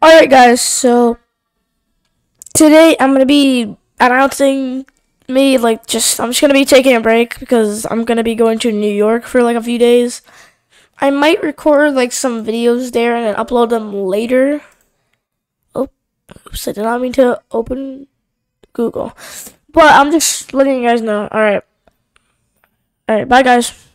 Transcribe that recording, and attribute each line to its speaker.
Speaker 1: Alright, guys, so today I'm gonna be announcing me, like, just, I'm just gonna be taking a break because I'm gonna be going to New York for like a few days. I might record like some videos there and then upload them later. Oh, oops, I did not mean to open Google. But I'm just letting you guys know. Alright. Alright, bye, guys.